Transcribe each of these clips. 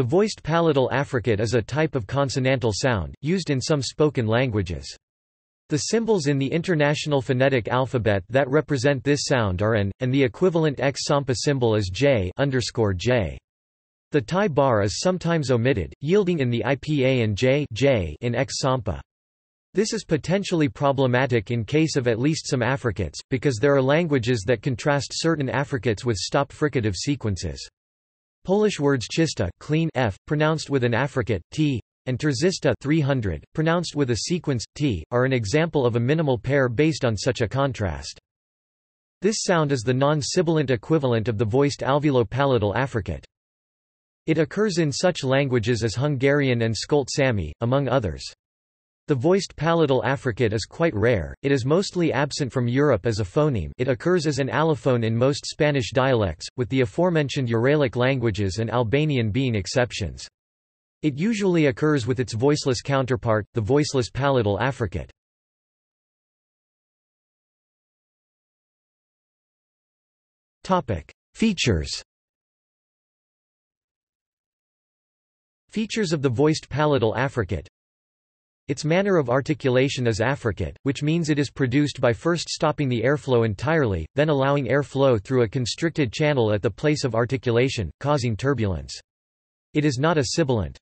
The voiced palatal affricate is a type of consonantal sound, used in some spoken languages. The symbols in the International Phonetic Alphabet that represent this sound are an, and the equivalent X-Sampa symbol is J, _J. The tie bar is sometimes omitted, yielding in the IPA and J, J in X-Sampa. This is potentially problematic in case of at least some affricates, because there are languages that contrast certain affricates with stop fricative sequences. Polish words czysta clean f, pronounced with an affricate t, and trzysta 300, pronounced with a sequence t, are an example of a minimal pair based on such a contrast. This sound is the non-sibilant equivalent of the voiced alveolo-palatal affricate. It occurs in such languages as Hungarian and Skolt Sami, among others. The voiced palatal affricate is quite rare, it is mostly absent from Europe as a phoneme it occurs as an allophone in most Spanish dialects, with the aforementioned Uralic languages and Albanian being exceptions. It usually occurs with its voiceless counterpart, the voiceless palatal affricate. Features Features of the voiced palatal affricate its manner of articulation is affricate, which means it is produced by first stopping the airflow entirely, then allowing airflow through a constricted channel at the place of articulation, causing turbulence. It is not a sibilant.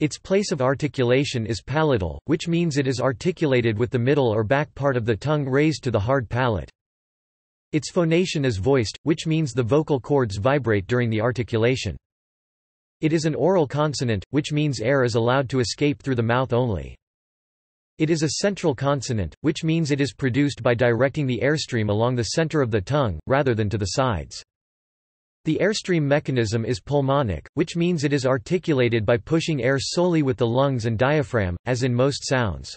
Its place of articulation is palatal, which means it is articulated with the middle or back part of the tongue raised to the hard palate. Its phonation is voiced, which means the vocal cords vibrate during the articulation. It is an oral consonant, which means air is allowed to escape through the mouth only. It is a central consonant, which means it is produced by directing the airstream along the center of the tongue, rather than to the sides. The airstream mechanism is pulmonic, which means it is articulated by pushing air solely with the lungs and diaphragm, as in most sounds.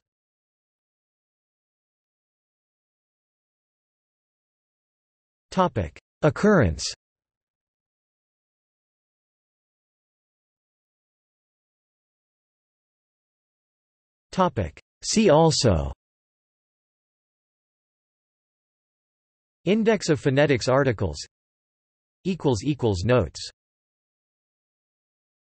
Occurrence See also. Index of phonetics articles. Notes